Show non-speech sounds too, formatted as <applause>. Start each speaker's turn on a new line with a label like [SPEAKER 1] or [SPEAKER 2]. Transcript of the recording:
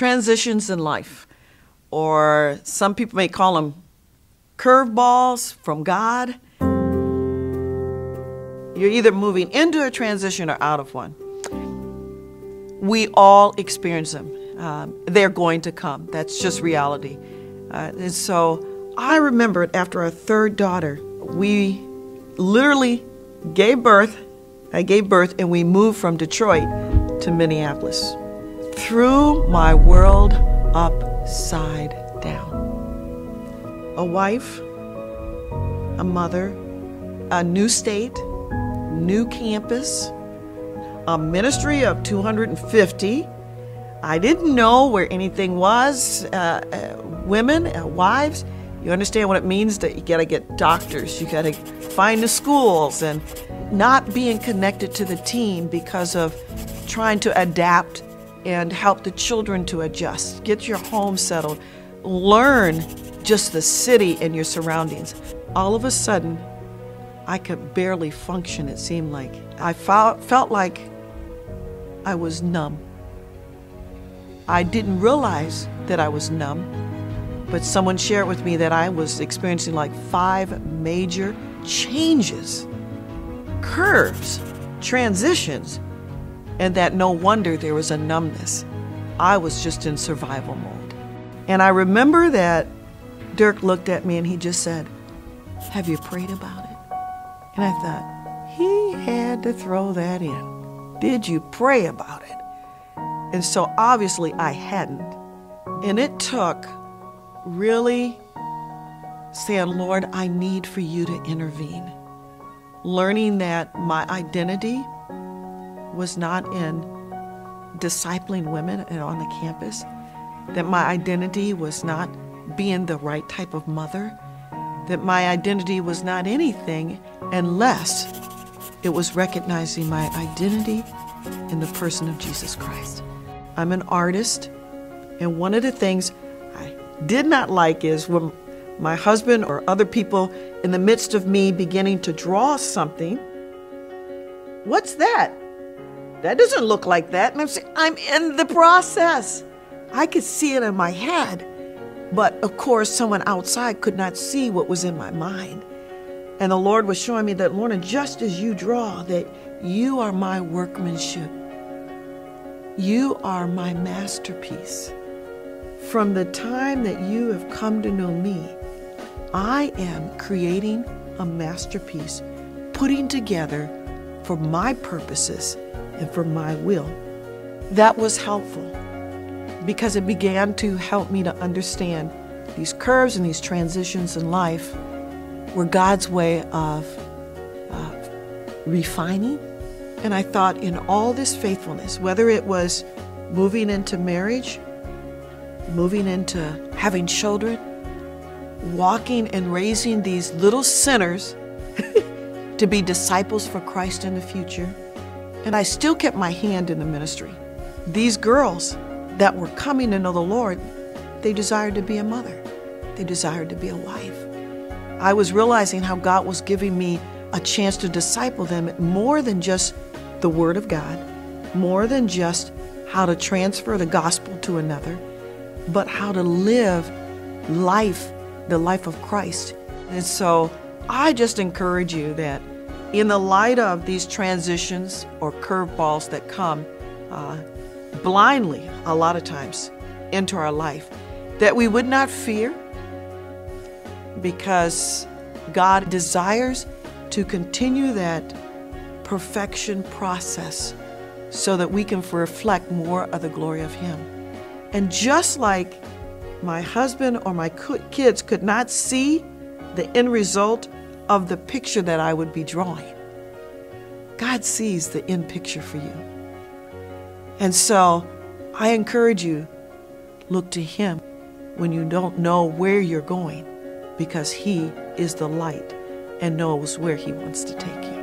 [SPEAKER 1] transitions in life, or some people may call them curveballs from God. You're either moving into a transition or out of one. We all experience them. Um, they're going to come. That's just reality. Uh, and so I remembered after our third daughter, we literally gave birth. I gave birth and we moved from Detroit to Minneapolis. Threw my world upside down. A wife, a mother, a new state, new campus, a ministry of 250. I didn't know where anything was. Uh, uh, women, uh, wives, you understand what it means that you got to get doctors, you got to find the schools, and not being connected to the team because of trying to adapt and help the children to adjust. Get your home settled. Learn just the city and your surroundings. All of a sudden, I could barely function, it seemed like. I felt, felt like I was numb. I didn't realize that I was numb, but someone shared with me that I was experiencing like five major changes, curves, transitions, and that no wonder there was a numbness. I was just in survival mode. And I remember that Dirk looked at me and he just said, Have you prayed about it? And I thought, he had to throw that in. Did you pray about it? And so obviously I hadn't. And it took really saying, Lord, I need for you to intervene. Learning that my identity was not in discipling women and on the campus, that my identity was not being the right type of mother, that my identity was not anything unless it was recognizing my identity in the person of Jesus Christ. I'm an artist, and one of the things I did not like is when my husband or other people in the midst of me beginning to draw something, what's that? That doesn't look like that. And I'm saying, I'm in the process. I could see it in my head. But of course, someone outside could not see what was in my mind. And the Lord was showing me that, Lorna, just as you draw, that you are my workmanship. You are my masterpiece. From the time that you have come to know me, I am creating a masterpiece, putting together for my purposes and for my will. That was helpful because it began to help me to understand these curves and these transitions in life were God's way of uh, refining. And I thought, in all this faithfulness, whether it was moving into marriage, moving into having children, walking and raising these little sinners <laughs> to be disciples for Christ in the future, and I still kept my hand in the ministry. These girls that were coming to know the Lord, they desired to be a mother, they desired to be a wife. I was realizing how God was giving me a chance to disciple them more than just the Word of God, more than just how to transfer the gospel to another, but how to live life, the life of Christ. And so I just encourage you that in the light of these transitions or curveballs that come uh, blindly a lot of times into our life, that we would not fear because God desires to continue that perfection process so that we can reflect more of the glory of Him. And just like my husband or my kids could not see the end result of the picture that I would be drawing. God sees the end picture for you. And so I encourage you look to Him when you don't know where you're going because He is the light and knows where He wants to take you.